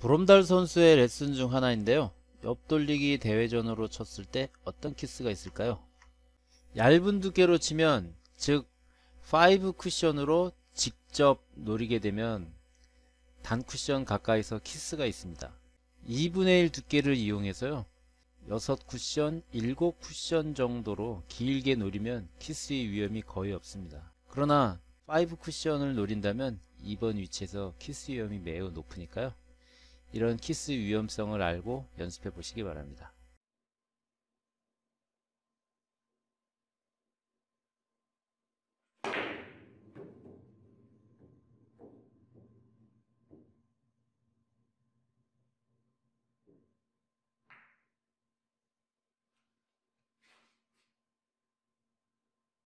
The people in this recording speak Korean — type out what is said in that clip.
브롬달 선수의 레슨 중 하나인데요. 옆돌리기 대회전으로 쳤을 때 어떤 키스가 있을까요? 얇은 두께로 치면 즉 5 쿠션으로 직접 노리게 되면 단 쿠션 가까이서 키스가 있습니다. 2분의 1 두께를 이용해서요. 6 쿠션, 7 쿠션 정도로 길게 노리면 키스의 위험이 거의 없습니다. 그러나 5 쿠션을 노린다면 2번 위치에서 키스 위험이 매우 높으니까요. 이런 키스 위험성을 알고 연습해 보시기 바랍니다.